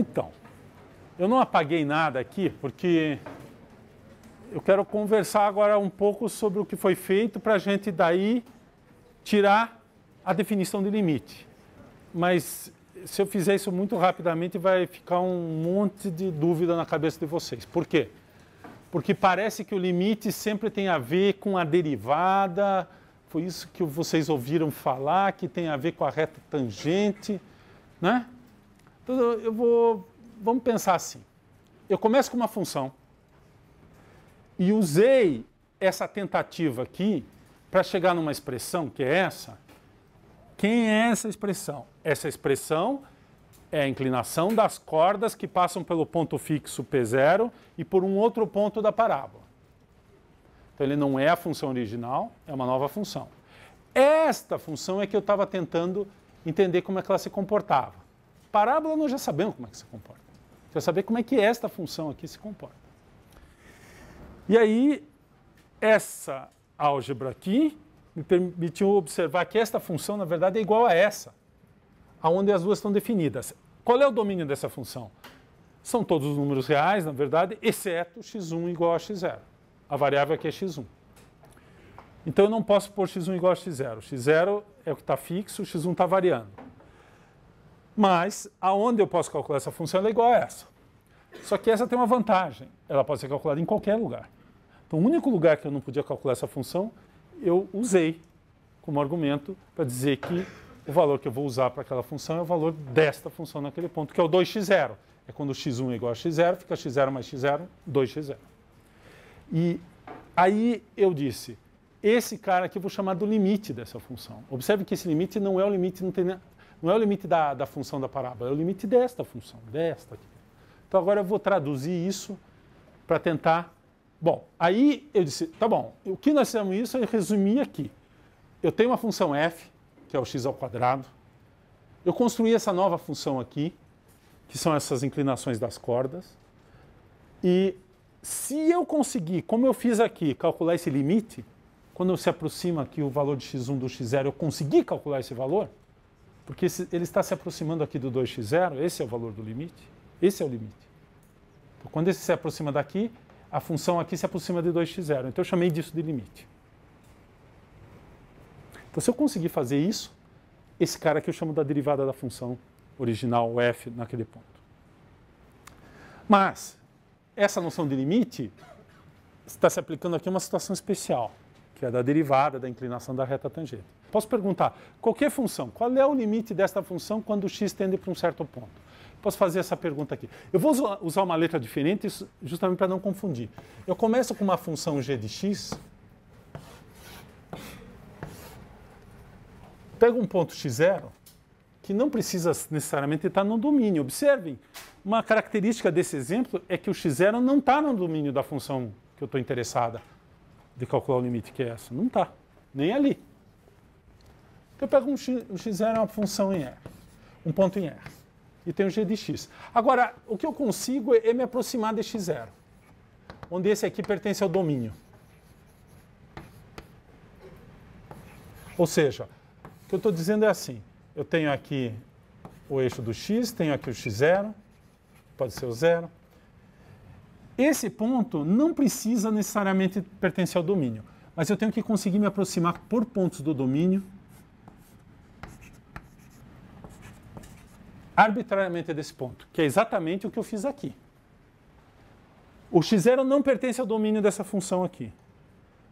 Então, eu não apaguei nada aqui porque eu quero conversar agora um pouco sobre o que foi feito para a gente daí tirar a definição de limite. Mas se eu fizer isso muito rapidamente, vai ficar um monte de dúvida na cabeça de vocês. Por quê? Porque parece que o limite sempre tem a ver com a derivada, foi isso que vocês ouviram falar, que tem a ver com a reta tangente, né? Então, eu vou, vamos pensar assim. Eu começo com uma função e usei essa tentativa aqui para chegar numa expressão que é essa. Quem é essa expressão? Essa expressão é a inclinação das cordas que passam pelo ponto fixo P0 e por um outro ponto da parábola. Então ele não é a função original, é uma nova função. Esta função é que eu estava tentando entender como é que ela se comportava. Parábola nós já sabemos como é que se comporta. Quero saber como é que esta função aqui se comporta. E aí, essa álgebra aqui me permitiu observar que esta função, na verdade, é igual a essa, aonde as duas estão definidas. Qual é o domínio dessa função? São todos os números reais, na verdade, exceto x1 igual a x0. A variável aqui é x1. Então eu não posso pôr x1 igual a x0. x0 é o que está fixo, x1 está variando. Mas aonde eu posso calcular essa função é igual a essa. Só que essa tem uma vantagem. Ela pode ser calculada em qualquer lugar. Então o único lugar que eu não podia calcular essa função, eu usei como argumento para dizer que o valor que eu vou usar para aquela função é o valor desta função naquele ponto, que é o 2x0. É quando x1 é igual a x0, fica x0 mais x0, 2x0. E aí eu disse, esse cara aqui eu vou chamar do limite dessa função. Observe que esse limite não é o limite, não, tem, não é o limite da, da função da parábola, é o limite desta função, desta aqui. Então agora eu vou traduzir isso para tentar. Bom, aí eu disse, tá bom, o que nós fizemos isso eu resumi aqui. Eu tenho uma função f, que é o x ao quadrado. Eu construí essa nova função aqui, que são essas inclinações das cordas. E se eu conseguir, como eu fiz aqui, calcular esse limite, quando se aproxima aqui o valor de x1 do x0, eu consegui calcular esse valor, porque ele está se aproximando aqui do 2x0, esse é o valor do limite, esse é o limite. Então, quando esse se aproxima daqui, a função aqui se aproxima de 2x0. Então eu chamei disso de limite. Então se eu conseguir fazer isso, esse cara aqui eu chamo da derivada da função original, f, naquele ponto. Mas, essa noção de limite está se aplicando aqui a uma situação especial que é da derivada da inclinação da reta tangente. Posso perguntar, qualquer função, qual é o limite desta função quando x tende para um certo ponto? Posso fazer essa pergunta aqui. Eu vou usar uma letra diferente justamente para não confundir. Eu começo com uma função g de x, pego um ponto x0, que não precisa necessariamente estar no domínio. Observem, uma característica desse exemplo é que o x0 não está no domínio da função que eu estou interessada de calcular o limite que é essa? Não está, nem ali. Eu pego um x, um x0 é uma função em R, um ponto em R, e tenho g de x. Agora, o que eu consigo é me aproximar de x0, onde esse aqui pertence ao domínio. Ou seja, o que eu estou dizendo é assim, eu tenho aqui o eixo do x, tenho aqui o x0, pode ser o zero, esse ponto não precisa necessariamente pertencer ao domínio, mas eu tenho que conseguir me aproximar por pontos do domínio arbitrariamente desse ponto, que é exatamente o que eu fiz aqui. O x0 não pertence ao domínio dessa função aqui,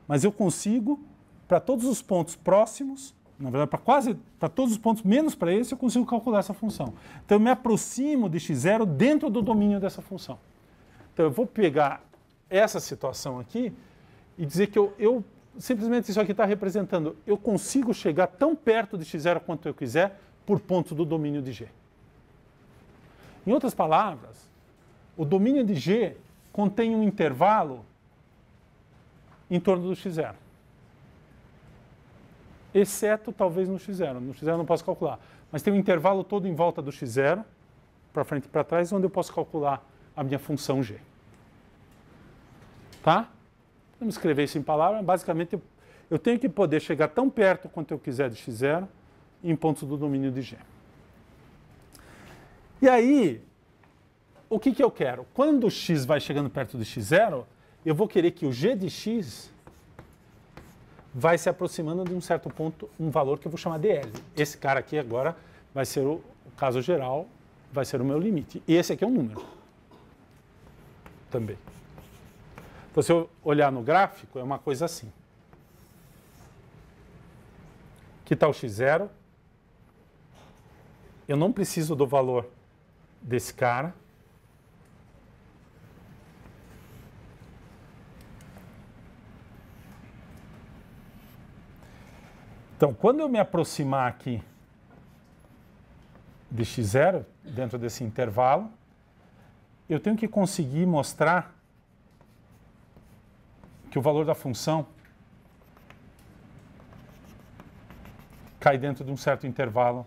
mas eu consigo, para todos os pontos próximos, na verdade, para quase para todos os pontos menos para esse, eu consigo calcular essa função. Então, eu me aproximo de x0 dentro do domínio dessa função. Então eu vou pegar essa situação aqui e dizer que eu, eu simplesmente isso aqui está representando, eu consigo chegar tão perto de x0 quanto eu quiser por ponto do domínio de G. Em outras palavras, o domínio de G contém um intervalo em torno do x0. Exceto talvez no x0. No x0 eu não posso calcular. Mas tem um intervalo todo em volta do x0, para frente e para trás, onde eu posso calcular a minha função g. Tá? Vamos escrever isso em palavras. Basicamente, eu tenho que poder chegar tão perto quanto eu quiser de x0 em pontos do domínio de g. E aí, o que, que eu quero? Quando o x vai chegando perto do x0, eu vou querer que o g de x vai se aproximando de um certo ponto, um valor que eu vou chamar de L. Esse cara aqui agora vai ser o caso geral, vai ser o meu limite. E esse aqui é um número. Também. Eu olhar no gráfico, é uma coisa assim. Está o x0. Eu não preciso do valor desse cara. Então, quando eu me aproximar aqui de x0, dentro desse intervalo, eu tenho que conseguir mostrar que o valor da função cai dentro de um certo intervalo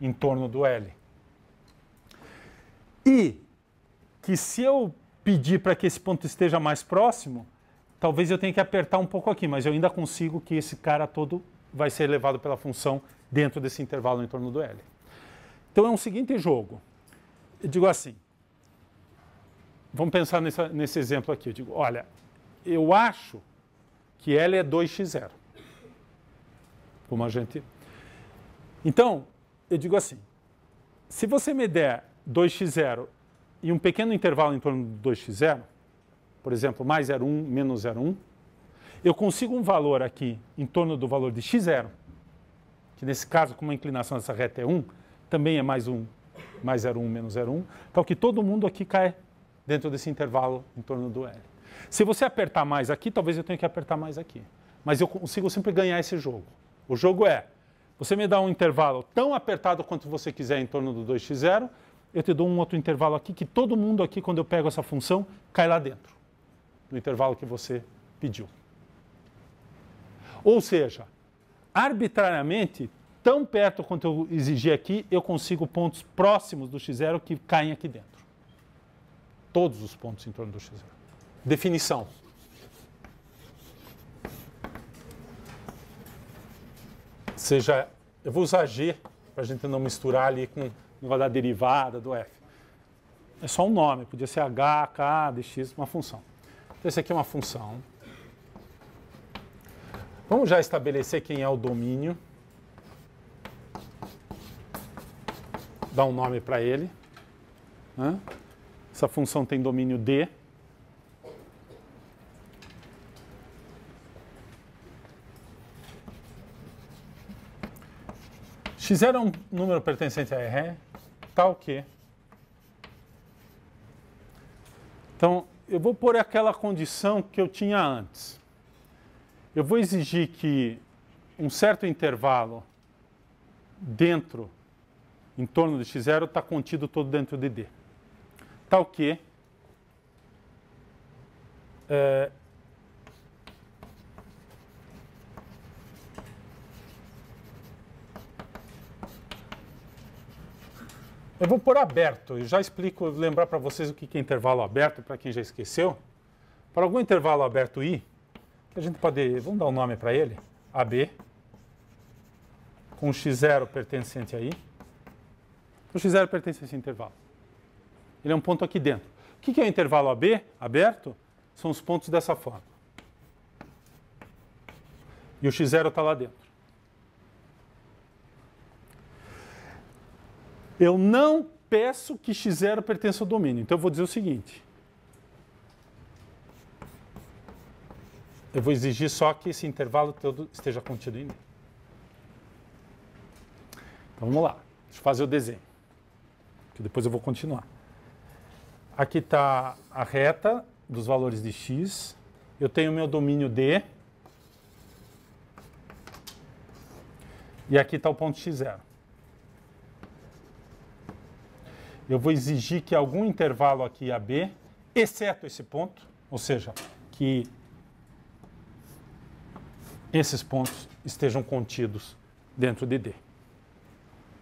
em torno do L. E que se eu pedir para que esse ponto esteja mais próximo, talvez eu tenha que apertar um pouco aqui, mas eu ainda consigo que esse cara todo vai ser elevado pela função dentro desse intervalo em torno do L. Então é um seguinte jogo. Eu digo assim, vamos pensar nessa, nesse exemplo aqui. Eu digo, olha, eu acho que L é 2x0. Como a gente... Então, eu digo assim, se você me der 2x0 e um pequeno intervalo em torno do 2x0, por exemplo, mais 0,1, menos 0,1, eu consigo um valor aqui em torno do valor de x0, que nesse caso, como a inclinação dessa reta é 1, também é mais 1, mais 0,1, menos 0,1, tal que todo mundo aqui cai dentro desse intervalo em torno do L. Se você apertar mais aqui, talvez eu tenha que apertar mais aqui. Mas eu consigo sempre ganhar esse jogo. O jogo é, você me dá um intervalo tão apertado quanto você quiser em torno do 2x0, eu te dou um outro intervalo aqui que todo mundo aqui, quando eu pego essa função, cai lá dentro, no intervalo que você pediu. Ou seja, arbitrariamente, tão perto quanto eu exigi aqui, eu consigo pontos próximos do x0 que caem aqui dentro. Todos os pontos em torno do x0. Definição. Seja, eu vou usar G para a gente não misturar ali com o da derivada do f. É só um nome, podia ser h, k, dx, uma função. Então, esse aqui é uma função. Vamos já estabelecer quem é o domínio. Dar um nome para ele. Essa função tem domínio D. x0 é um número pertencente a R, tal que. Então, eu vou pôr aquela condição que eu tinha antes eu vou exigir que um certo intervalo dentro, em torno de x0, está contido todo dentro de D. Tal que é, Eu vou pôr aberto. Eu já explico, lembrar para vocês o que é intervalo aberto, para quem já esqueceu. Para algum intervalo aberto I, a gente pode, vamos dar um nome para ele, AB, com x0 pertencente aí. O x0 pertence a esse intervalo. Ele é um ponto aqui dentro. O que é o intervalo AB aberto? São os pontos dessa forma. E o x0 está lá dentro. Eu não peço que x0 pertença ao domínio. Então eu vou dizer o seguinte. Eu vou exigir só que esse intervalo todo esteja contido em. Então vamos lá. Deixa eu fazer o desenho. Que depois eu vou continuar. Aqui está a reta dos valores de x. Eu tenho meu domínio D. E aqui está o ponto x0. Eu vou exigir que algum intervalo aqui AB, exceto esse ponto, ou seja, que esses pontos estejam contidos dentro de D.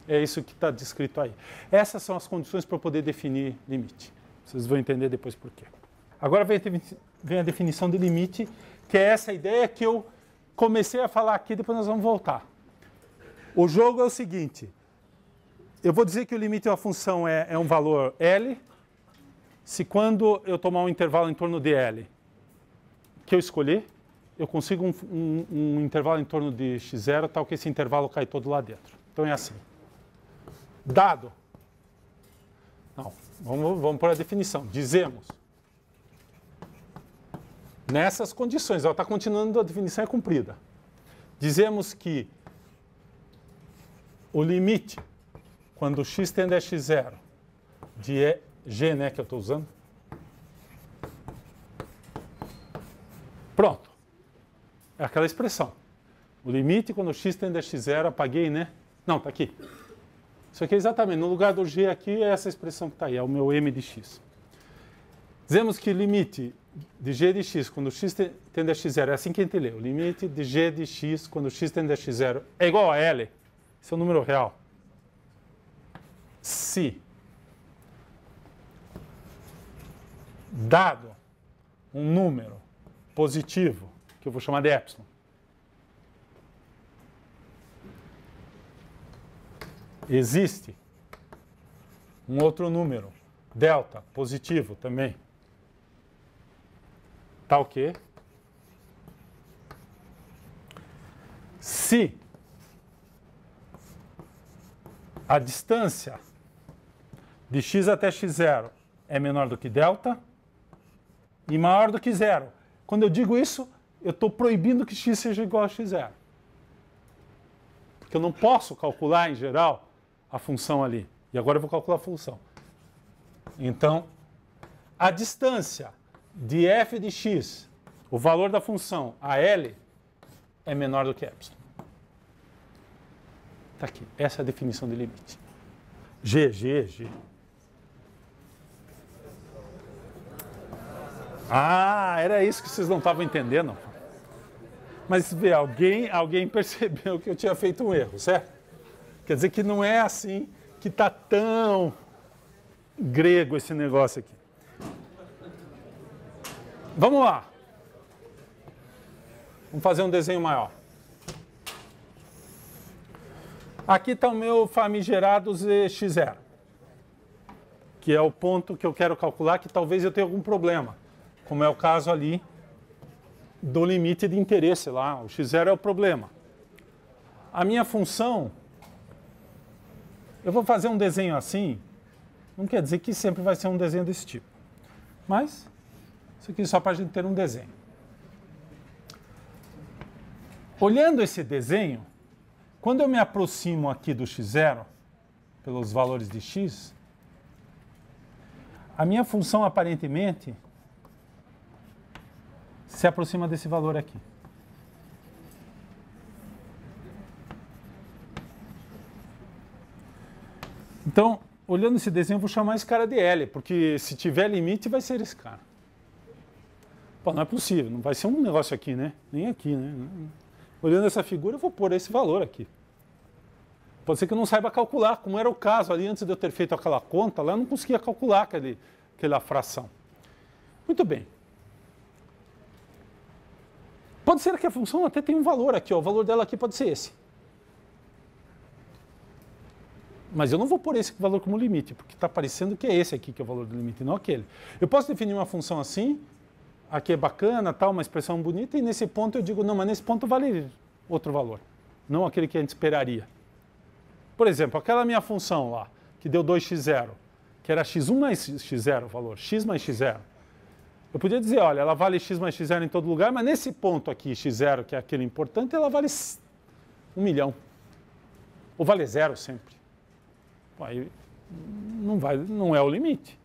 É isso que está descrito aí. Essas são as condições para poder definir limite. Vocês vão entender depois por quê. Agora vem a definição de limite, que é essa ideia que eu comecei a falar aqui, depois nós vamos voltar. O jogo é o seguinte: eu vou dizer que o limite de uma função é, é um valor L, se quando eu tomar um intervalo em torno de L que eu escolher, eu consigo um, um, um intervalo em torno de x0, tal que esse intervalo cai todo lá dentro. Então é assim. Dado. Não, vamos, vamos por a definição. Dizemos. Nessas condições, ela está continuando, a definição é cumprida. Dizemos que o limite, quando x tende a x0, de g, né, que eu estou usando, Pronto. É aquela expressão. O limite quando x tende a x0, apaguei, né? Não, está aqui. Isso aqui é exatamente, no lugar do g aqui é essa expressão que está aí, é o meu m de x. Dizemos que limite de g de x quando x tende a x0, é assim que a gente lê, o limite de g de x quando x tende a x0 é igual a L, esse é o número real. Se dado um número positivo, que eu vou chamar de epsilon. Existe um outro número, delta, positivo também. Tá o quê? Se a distância de x até x0 é menor do que delta e maior do que zero, quando eu digo isso, eu estou proibindo que x seja igual a x0. Porque eu não posso calcular, em geral, a função ali. E agora eu vou calcular a função. Então, a distância de f de x, o valor da função a L, é menor do que epsilon. Está aqui. Essa é a definição de limite. G, G, G. Ah, era isso que vocês não estavam entendendo. Mas vê, alguém, alguém percebeu que eu tinha feito um erro, certo? Quer dizer que não é assim que está tão grego esse negócio aqui. Vamos lá. Vamos fazer um desenho maior. Aqui está o meu famigerado ZX0, que é o ponto que eu quero calcular, que talvez eu tenha algum problema como é o caso ali do limite de interesse lá, o x0 é o problema. A minha função, eu vou fazer um desenho assim, não quer dizer que sempre vai ser um desenho desse tipo, mas isso aqui é só para a gente ter um desenho. Olhando esse desenho, quando eu me aproximo aqui do x0, pelos valores de x, a minha função aparentemente se aproxima desse valor aqui. Então, olhando esse desenho, eu vou chamar esse cara de L, porque se tiver limite, vai ser esse cara. Pô, não é possível, não vai ser um negócio aqui, né? Nem aqui, né? Olhando essa figura, eu vou pôr esse valor aqui. Pode ser que eu não saiba calcular, como era o caso ali antes de eu ter feito aquela conta, lá eu não conseguia calcular aquele, aquela fração. Muito bem. Pode ser que a função até tenha um valor aqui, ó, o valor dela aqui pode ser esse. Mas eu não vou pôr esse valor como limite, porque está parecendo que é esse aqui que é o valor do limite, não aquele. Eu posso definir uma função assim, aqui é bacana, tal, uma expressão bonita, e nesse ponto eu digo, não, mas nesse ponto vale outro valor, não aquele que a gente esperaria. Por exemplo, aquela minha função lá, que deu 2x0, que era x1 mais x0 o valor, x mais x0. Eu podia dizer, olha, ela vale x mais x0 em todo lugar, mas nesse ponto aqui, x0, que é aquele importante, ela vale um milhão. Ou vale zero sempre. Aí não, vai, não é o limite.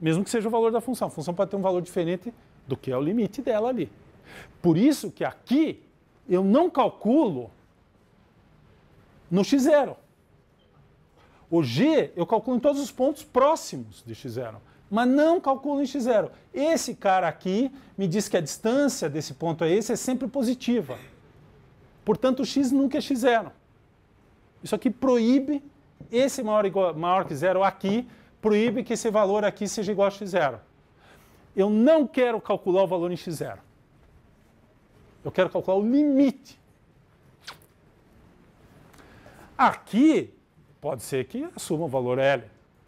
Mesmo que seja o valor da função. A função pode ter um valor diferente do que é o limite dela ali. Por isso que aqui eu não calculo no x0. O g eu calculo em todos os pontos próximos de x0 mas não calculo em x0. Esse cara aqui me diz que a distância desse ponto a esse é sempre positiva. Portanto, x nunca é x0. Isso aqui proíbe, esse maior, igual, maior que zero aqui, proíbe que esse valor aqui seja igual a x0. Eu não quero calcular o valor em x0. Eu quero calcular o limite. Aqui, Pode ser que assuma o valor L.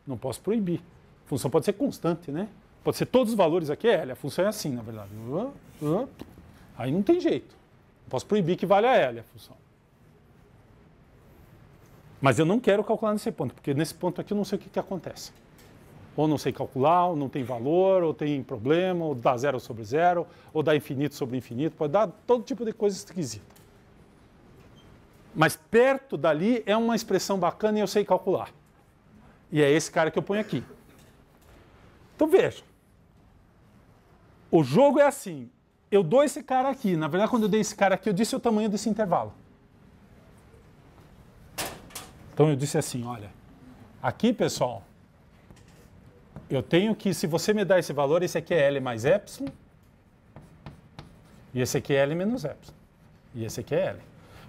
Não posso proibir. A função pode ser constante, né? Pode ser todos os valores aqui é L. A função é assim, na verdade. Aí não tem jeito. Não posso proibir que valha L a função. Mas eu não quero calcular nesse ponto, porque nesse ponto aqui eu não sei o que, que acontece. Ou não sei calcular, ou não tem valor, ou tem problema, ou dá zero sobre zero, ou dá infinito sobre infinito, pode dar todo tipo de coisa esquisita. Mas perto dali é uma expressão bacana e eu sei calcular. E é esse cara que eu ponho aqui. Então veja. O jogo é assim. Eu dou esse cara aqui. Na verdade, quando eu dei esse cara aqui, eu disse o tamanho desse intervalo. Então eu disse assim, olha, aqui, pessoal, eu tenho que, se você me dá esse valor, esse aqui é L mais epsilon, e esse aqui é L menos epsilon, e esse aqui é L.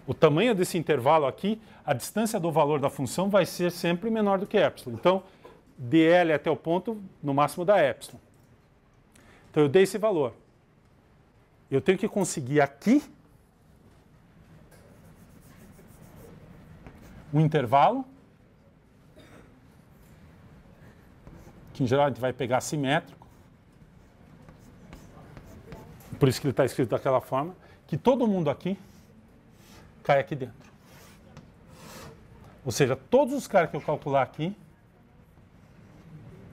O tamanho desse intervalo aqui, a distância do valor da função vai ser sempre menor do que epsilon. Então, dl até o ponto no máximo da epsilon. Então, eu dei esse valor. Eu tenho que conseguir aqui um intervalo que em geral a gente vai pegar simétrico. Por isso que ele está escrito daquela forma, que todo mundo aqui cai aqui dentro. Ou seja, todos os caras que eu calcular aqui,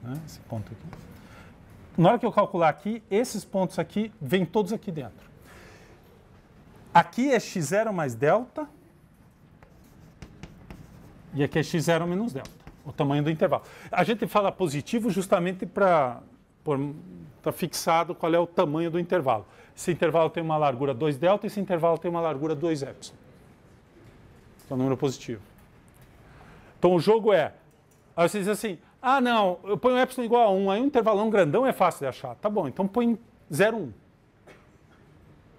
né, esse ponto aqui, na hora que eu calcular aqui, esses pontos aqui vêm todos aqui dentro. Aqui é x0 mais delta, e aqui é x0 menos delta o tamanho do intervalo. A gente fala positivo justamente para estar fixado qual é o tamanho do intervalo. Esse intervalo tem uma largura 2 delta, esse intervalo tem uma largura 2 epsilon. É um número positivo. Então o jogo é, aí você diz assim, ah não, eu ponho epsilon igual a 1, aí um intervalão grandão é fácil de achar. Tá bom, então põe 0, 1.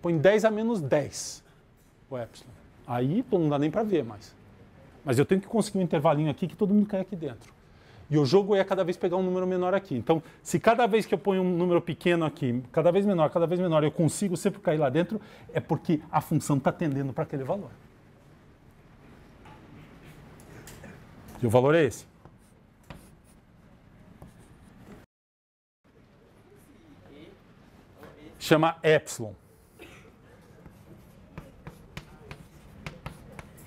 Põe 10 a menos 10 o epsilon. Aí não dá nem para ver mais. Mas eu tenho que conseguir um intervalinho aqui que todo mundo cai aqui dentro. E o jogo é cada vez pegar um número menor aqui. Então, se cada vez que eu ponho um número pequeno aqui, cada vez menor, cada vez menor, eu consigo sempre cair lá dentro, é porque a função está tendendo para aquele valor. E o valor é esse. Chama epsilon.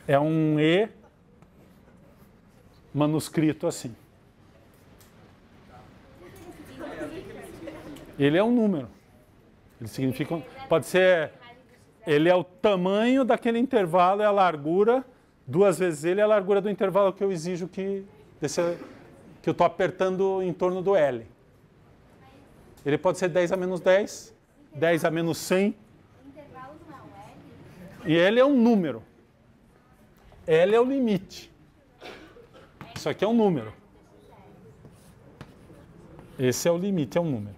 É um E manuscrito assim. Ele é um número. Ele significa. Pode ser. Ele é o tamanho daquele intervalo, é a largura. Duas vezes ele é a largura do intervalo que eu exijo que. Desse, que eu estou apertando em torno do L. Ele pode ser 10 a menos 10, 10 a menos 100. E L é um número. L é o limite. Isso aqui é um número. Esse é o limite, é um número.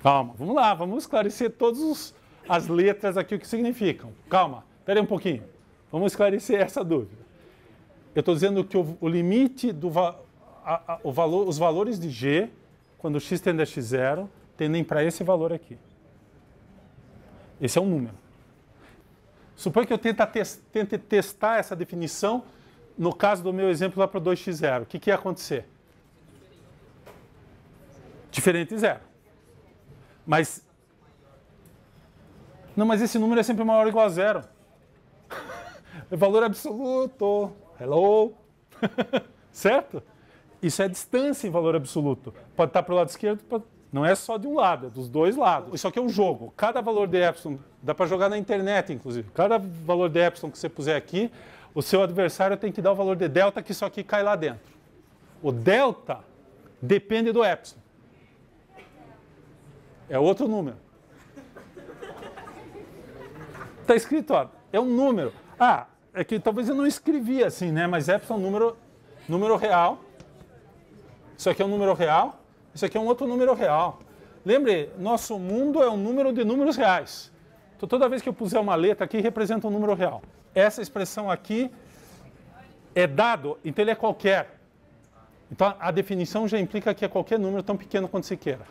Calma, vamos lá, vamos esclarecer todas as letras aqui, o que significam. Calma, espere um pouquinho. Vamos esclarecer essa dúvida. Eu estou dizendo que o, o limite do a, a, o valor, os valores de g, quando x tende a x0, tendem para esse valor aqui. Esse é um número. Suponha que eu tente, testar essa definição no caso do meu exemplo lá para 2x0. O que, que ia acontecer? Diferente de zero. Mas. Não, mas esse número é sempre maior ou igual a zero. É valor absoluto. Hello. certo? Isso é distância em valor absoluto. Pode estar para o lado esquerdo, pode não é só de um lado, é dos dois lados. Isso aqui é um jogo. Cada valor de epsilon, dá para jogar na internet, inclusive. Cada valor de epsilon que você puser aqui, o seu adversário tem que dar o valor de delta que isso aqui cai lá dentro. O delta depende do epsilon. É outro número. Está escrito, ó, é um número. Ah, é que talvez eu não escrevi assim, né? Mas epsilon é um número, número real. Isso aqui é um número real. Isso aqui é um outro número real. Lembre, nosso mundo é um número de números reais. Então, toda vez que eu puser uma letra aqui, representa um número real. Essa expressão aqui é dado, então ele é qualquer. Então, a definição já implica que é qualquer número tão pequeno quanto você queira.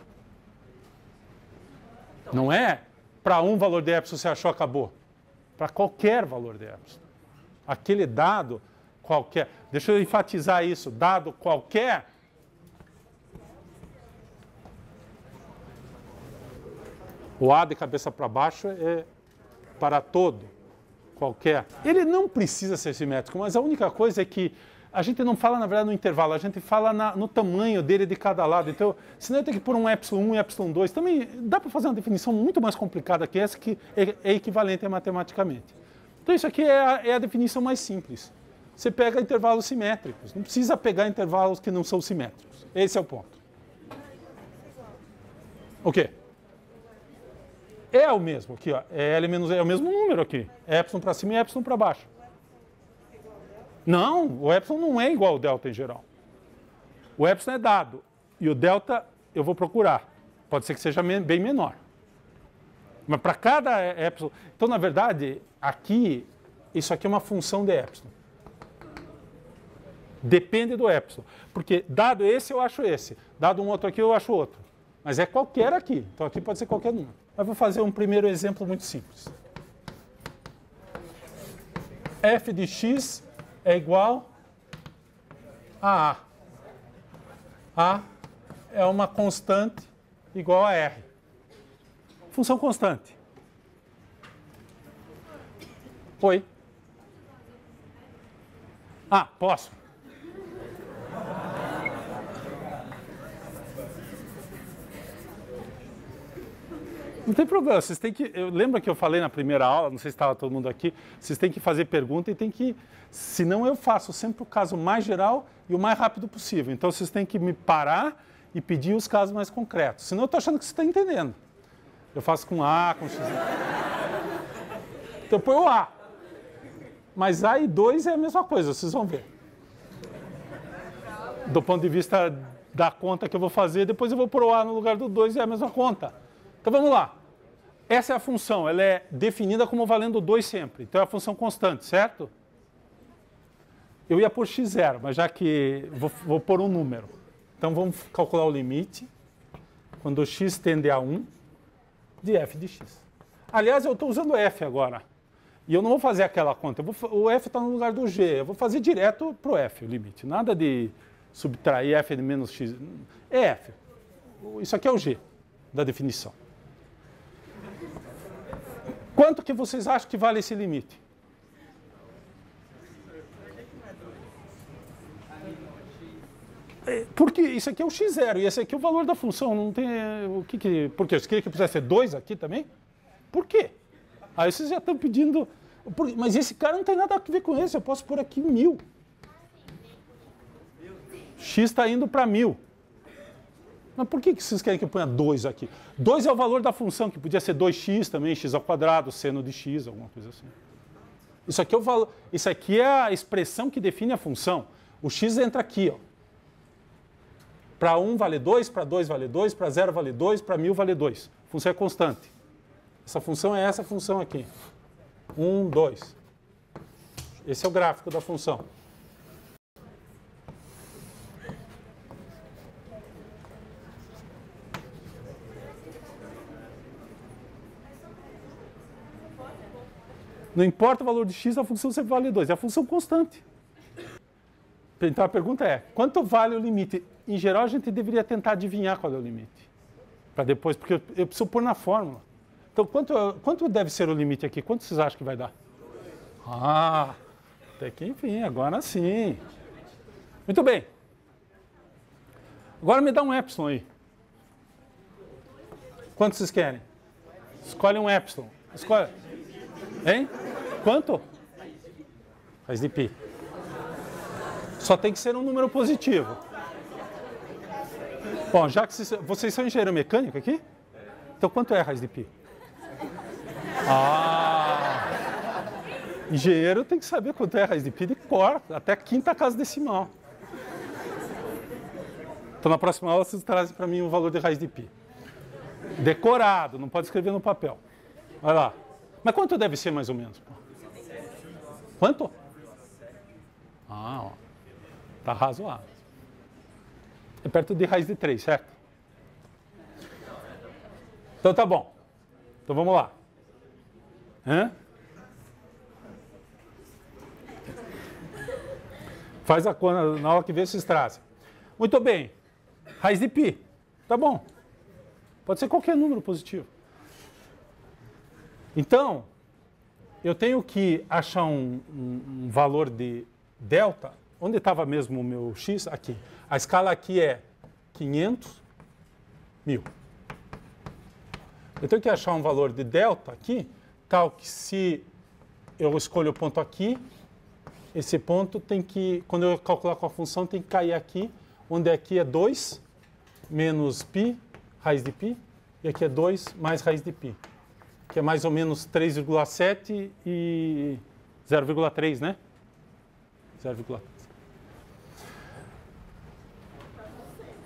Não é para um valor de epsilon você achou acabou. Para qualquer valor de epsilon. Aquele dado qualquer. Deixa eu enfatizar isso. Dado qualquer. O A de cabeça para baixo é para todo, qualquer. Ele não precisa ser simétrico, mas a única coisa é que a gente não fala, na verdade, no intervalo, a gente fala na, no tamanho dele de cada lado. Então, se não tem que pôr um epsilon 1 e epsilon 2, também dá para fazer uma definição muito mais complicada que essa, que é, é equivalente matematicamente. Então, isso aqui é a, é a definição mais simples. Você pega intervalos simétricos, não precisa pegar intervalos que não são simétricos. Esse é o ponto. O quê? É o mesmo aqui, ó. É L menos é o mesmo número aqui. É epsilon para cima e epsilon para baixo. Não, o epsilon não é igual ao delta em geral. O epsilon é dado e o delta eu vou procurar. Pode ser que seja bem menor. Mas para cada epsilon. Então, na verdade, aqui, isso aqui é uma função de epsilon. Depende do epsilon. Porque dado esse, eu acho esse. Dado um outro aqui, eu acho outro. Mas é qualquer aqui. Então aqui pode ser qualquer número. Mas vou fazer um primeiro exemplo muito simples. f de x é igual a A. A é uma constante igual a R. Função constante. Oi. Ah, posso. Não tem problema, vocês têm que. Eu lembro que eu falei na primeira aula, não sei se estava todo mundo aqui, vocês têm que fazer pergunta e tem que. Senão eu faço sempre o caso mais geral e o mais rápido possível. Então vocês têm que me parar e pedir os casos mais concretos. Senão eu estou achando que você está entendendo. Eu faço com A, com X. Então põe o A. Mas A e 2 é a mesma coisa, vocês vão ver. Do ponto de vista da conta que eu vou fazer, depois eu vou pôr o A no lugar do 2 e é a mesma conta. Então vamos lá. Essa é a função, ela é definida como valendo 2 sempre. Então é a função constante, certo? Eu ia por x0, mas já que vou, vou pôr um número. Então vamos calcular o limite, quando x tende a 1, de f de x. Aliás, eu estou usando f agora. E eu não vou fazer aquela conta. Vou, o f está no lugar do g. Eu vou fazer direto para o f, o limite. Nada de subtrair f de menos x. É f. Isso aqui é o g da definição. Quanto que vocês acham que vale esse limite? É, porque isso aqui é o x0 e esse aqui é o valor da função. Não tem. O que que, por quê? Você queria que pudesse ser 2 aqui também? Por quê? Aí vocês já estão pedindo. Mas esse cara não tem nada a ver com esse. Eu posso pôr aqui mil. X está indo para mil. Mas por que, vocês querem que eu ponha 2 aqui? 2 é o valor da função, que podia ser 2x também, x ao quadrado, seno de x, alguma coisa assim. Isso aqui, é o valor, isso aqui é a expressão que define a função. O x entra aqui. Para 1 vale 2, para 2 vale 2, para 0 vale 2, para 1000 vale 2. A função é constante. Essa função é essa função aqui. 1, 2. Esse é o gráfico da função. Não importa o valor de x, a função sempre vale 2. É a função constante. Então a pergunta é, quanto vale o limite? Em geral, a gente deveria tentar adivinhar qual é o limite. Para depois, porque eu, eu preciso pôr na fórmula. Então, quanto, quanto deve ser o limite aqui? Quanto vocês acham que vai dar? Ah, até que enfim, agora sim. Muito bem. Agora me dá um epsilon aí. Quanto vocês querem? Escolhe um epsilon. Escolhe. Hein? Quanto? Raiz de pi. Só tem que ser um número positivo. Bom, já que vocês, vocês são engenheiro mecânico aqui? Então quanto é a raiz de pi? Ah! Engenheiro tem que saber quanto é a raiz de pi de cor, até a quinta casa decimal. Então na próxima aula vocês trazem para mim o valor de raiz de pi. Decorado, não pode escrever no papel. Vai lá. Mas quanto deve ser mais ou menos? Quanto? Ah, ó. Tá razoável. É perto de raiz de 3, certo? Então tá bom. Então vamos lá. Hã? Faz a conta na hora que vê esses trazem. Muito bem. Raiz de π. Tá bom. Pode ser qualquer número positivo. Então, eu tenho que achar um, um, um valor de delta. Onde estava mesmo o meu x? Aqui. A escala aqui é 500 mil. Eu tenho que achar um valor de delta aqui, tal que se eu escolho o ponto aqui, esse ponto tem que, quando eu calcular com a função, tem que cair aqui, onde aqui é 2 menos π, raiz de π, e aqui é 2 mais raiz de π, que é mais ou menos 3,7 e 0,3, né? 0,3.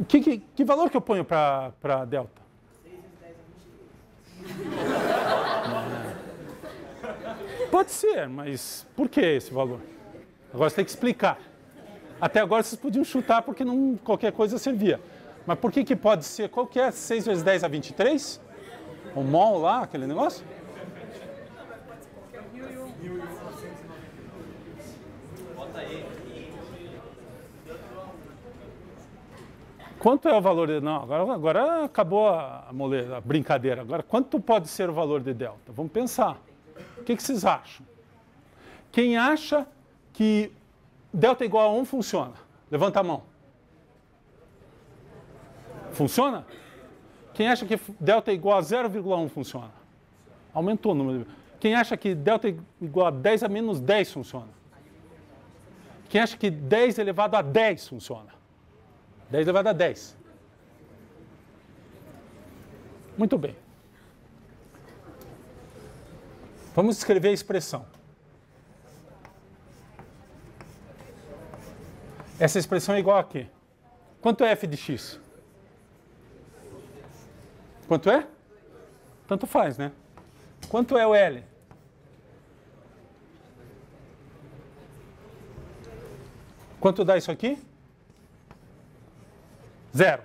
Que, que, que valor que eu ponho para delta? Pode ser, mas por que esse valor? Agora você tem que explicar. Até agora vocês podiam chutar porque não, qualquer coisa servia. Mas por que, que pode ser? Qual que é 6 vezes 10 a 23? O mol lá, aquele negócio? Quanto é o valor de. Não, agora, agora acabou a, moleza, a brincadeira. Agora, quanto pode ser o valor de delta? Vamos pensar. O que, que vocês acham? Quem acha que delta igual a 1 funciona? Levanta a mão. Funciona? Quem acha que delta igual a 0,1 funciona? Aumentou o número. Quem acha que delta igual a 10 a menos 10 funciona? Quem acha que 10 elevado a 10 funciona? 10 elevado a 10. Muito bem. Vamos escrever a expressão. Essa expressão é igual a quê? Quanto é f de x? Quanto é? Tanto faz, né? Quanto é o L? Quanto dá isso aqui? Zero.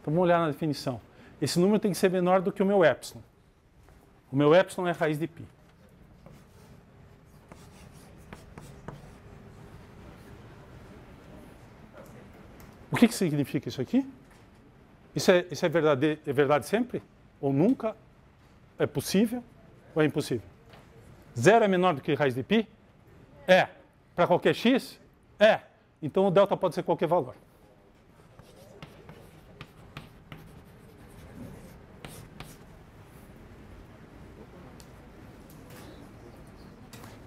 Então vamos olhar na definição. Esse número tem que ser menor do que o meu epsilon. O meu epsilon é raiz de π. O que, que significa isso aqui? Isso é, isso é, verdade, é verdade sempre? Ou nunca? É possível ou é impossível? Zero é menor do que raiz de π? É. Para qualquer x? É. Então o delta pode ser qualquer valor.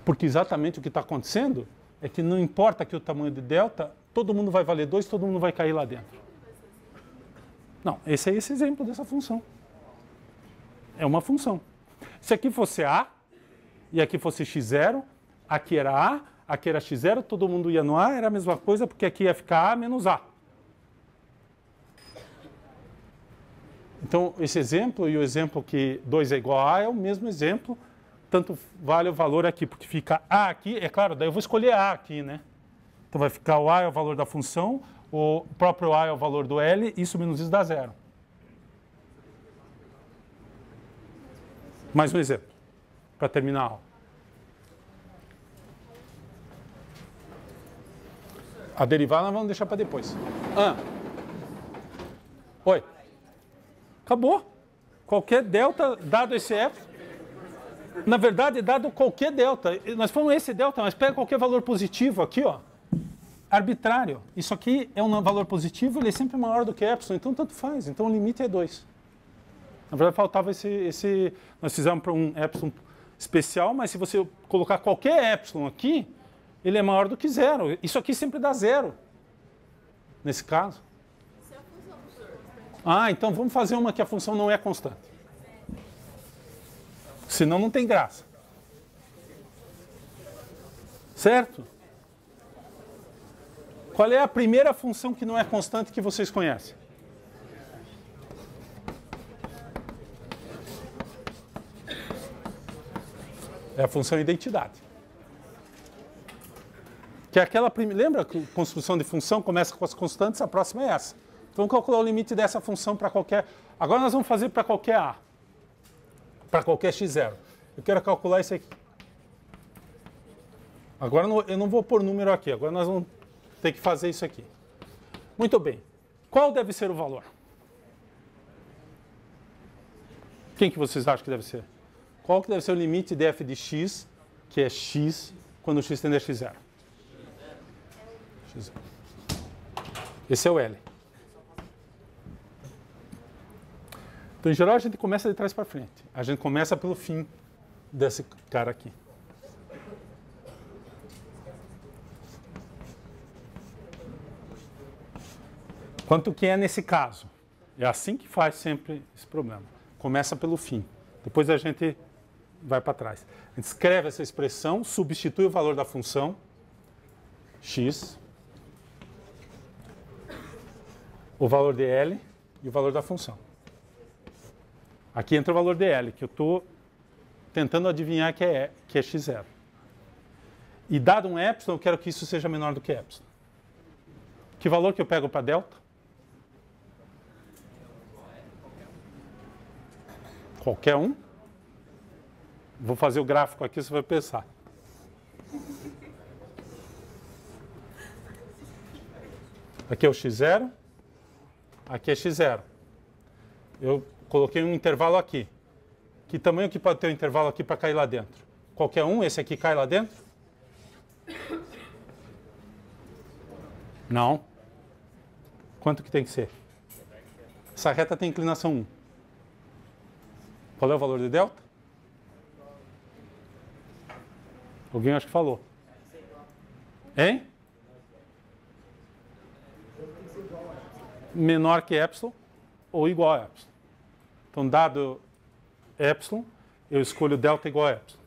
Porque exatamente o que está acontecendo é que não importa que o tamanho de delta, todo mundo vai valer 2, todo mundo vai cair lá dentro. Não, esse é esse exemplo dessa função. É uma função. Se aqui fosse A e aqui fosse x0, aqui era A, aqui era x0, todo mundo ia no A, era a mesma coisa, porque aqui ia ficar A menos A. Então, esse exemplo e o exemplo que 2 é igual a A é o mesmo exemplo, tanto vale o valor aqui, porque fica A aqui, é claro, daí eu vou escolher A aqui, né? Então vai ficar o A é o valor da função, o próprio A é o valor do L, isso menos isso dá zero. Mais um exemplo, para terminar a aula. A derivada nós vamos deixar para depois. Ah. Oi. Acabou. Qualquer delta, dado esse f, na verdade, dado qualquer delta, nós falamos esse delta, mas pega qualquer valor positivo aqui, ó, arbitrário. Isso aqui é um valor positivo, ele é sempre maior do que epsilon, então tanto faz. Então o limite é 2. Na verdade, faltava esse, esse nós fizemos para um epsilon especial, mas se você colocar qualquer epsilon aqui, ele é maior do que zero. Isso aqui sempre dá zero, nesse caso. Ah, então vamos fazer uma que a função não é constante. Senão não tem graça. Certo? Qual é a primeira função que não é constante que vocês conhecem? É a função identidade. Que é aquela primeira. Lembra que a construção de função começa com as constantes, a próxima é essa. Então, vamos calcular o limite dessa função para qualquer. Agora nós vamos fazer para qualquer A. Para qualquer x0. Eu quero calcular isso aqui. Agora eu não vou pôr número aqui, agora nós vamos ter que fazer isso aqui. Muito bem. Qual deve ser o valor? Quem que vocês acham que deve ser? Qual que deve ser o limite de f de x, que é x, quando x tende a x0? x0. Esse é o L. Então, em geral, a gente começa de trás para frente. A gente começa pelo fim desse cara aqui. Quanto que é nesse caso? É assim que faz sempre esse problema. Começa pelo fim. Depois a gente vai para trás. A gente escreve essa expressão, substitui o valor da função x, o valor de L e o valor da função. Aqui entra o valor de L, que eu estou tentando adivinhar que é, que é x0. E dado um epsilon, eu quero que isso seja menor do que epsilon. Que valor que eu pego para delta? Qualquer um? Vou fazer o gráfico aqui, você vai pensar. Aqui é o x0, aqui é x0. Eu coloquei um intervalo aqui. Que tamanho que pode ter um intervalo aqui para cair lá dentro? Qualquer um, esse aqui cai lá dentro? Não. Quanto que tem que ser? Essa reta tem inclinação 1. Qual é o valor de delta? Alguém acho que falou. Hein? Menor que epsilon ou igual a epsilon. Então, dado epsilon, eu escolho delta igual a epsilon.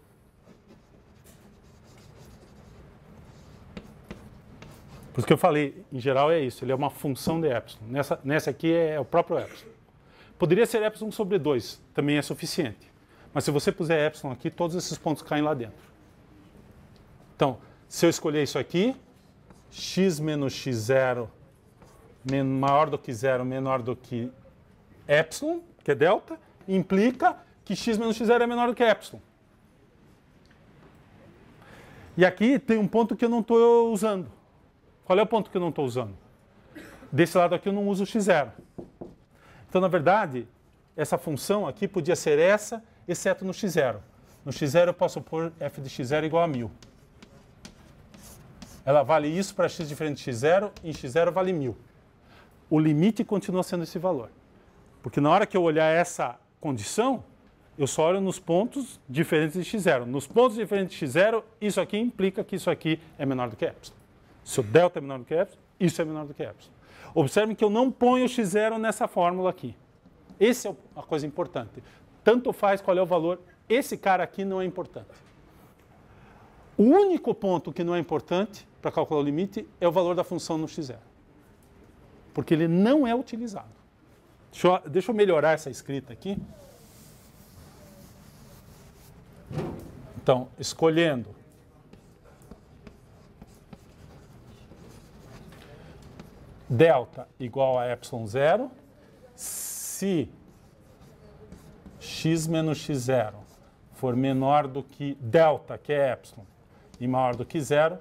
Por isso que eu falei, em geral é isso, ele é uma função de epsilon. Nessa, nessa aqui é o próprio epsilon. Poderia ser epsilon sobre 2, também é suficiente. Mas se você puser epsilon aqui, todos esses pontos caem lá dentro. Então, se eu escolher isso aqui, x menos x0 maior do que zero, menor do que epsilon, que é delta, implica que x menos x0 é menor do que epsilon. E aqui tem um ponto que eu não estou usando. Qual é o ponto que eu não estou usando? Desse lado aqui eu não uso x0. Então, na verdade, essa função aqui podia ser essa, exceto no x0. No x0 eu posso pôr f de x0 igual a 1000. Ela vale isso para x diferente de x0, e em x0 vale 1000. O limite continua sendo esse valor. Porque na hora que eu olhar essa condição, eu só olho nos pontos diferentes de x0. Nos pontos diferentes de x0, isso aqui implica que isso aqui é menor do que epsilon. Se o delta é menor do que epsilon, isso é menor do que epsilon. Observe que eu não ponho x0 nessa fórmula aqui. Essa é a coisa importante. Tanto faz qual é o valor, esse cara aqui não é importante. O único ponto que não é importante para calcular o limite é o valor da função no x0. Porque ele não é utilizado. Deixa eu, deixa eu melhorar essa escrita aqui. Então, escolhendo delta igual a epsilon zero, se x menos x0 for menor do que delta, que é epsilon, e maior do que zero,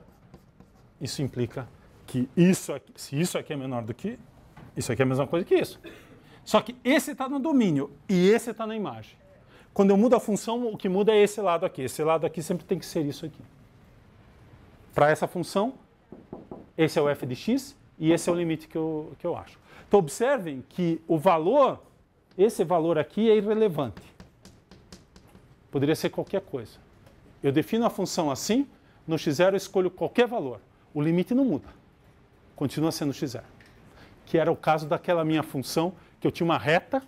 isso implica que isso aqui, se isso aqui é menor do que, isso aqui é a mesma coisa que isso. Só que esse está no domínio e esse está na imagem. Quando eu mudo a função, o que muda é esse lado aqui. Esse lado aqui sempre tem que ser isso aqui. Para essa função, esse é o f de x e esse é o limite que eu, que eu acho. Então, observem que o valor, esse valor aqui é irrelevante. Poderia ser qualquer coisa. Eu defino a função assim, no x0 eu escolho qualquer valor. O limite não muda. Continua sendo x0. Que era o caso daquela minha função que eu tinha uma reta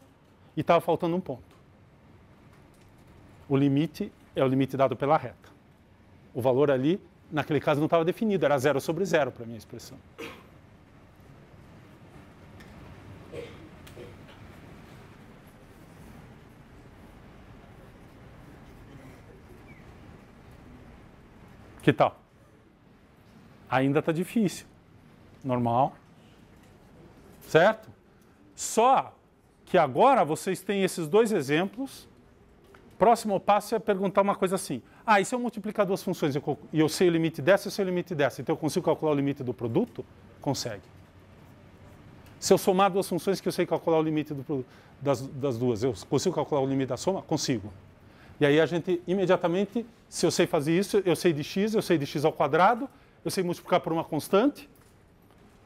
e estava faltando um ponto. O limite é o limite dado pela reta. O valor ali, naquele caso, não estava definido, era zero sobre zero para a minha expressão. Que tal? Ainda está difícil. Normal. Certo? Só que agora vocês têm esses dois exemplos Próximo passo é perguntar uma coisa assim. Ah, e se eu multiplicar duas funções e eu sei o limite dessa e eu sei o limite dessa, então eu consigo calcular o limite do produto? Consegue. Se eu somar duas funções que eu sei calcular o limite do, das, das duas, eu consigo calcular o limite da soma? Consigo. E aí a gente imediatamente, se eu sei fazer isso, eu sei de x, eu sei de x ao quadrado, eu sei multiplicar por uma constante,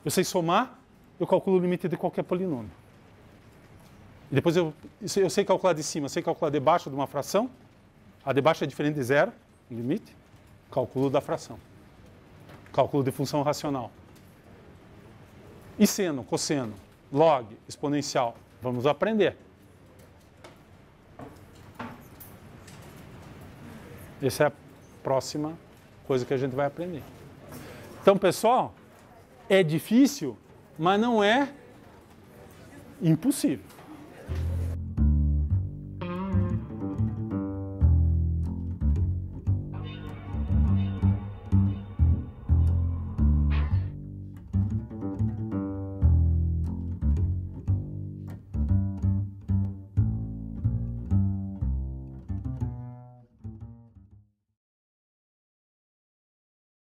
eu sei somar, eu calculo o limite de qualquer polinômio. E depois eu, eu sei calcular de cima, eu sei calcular de baixo de uma fração, a de baixo é diferente de zero, limite, cálculo da fração. Cálculo de função racional. E seno, cosseno, log, exponencial. Vamos aprender. Essa é a próxima coisa que a gente vai aprender. Então, pessoal, é difícil, mas não é impossível.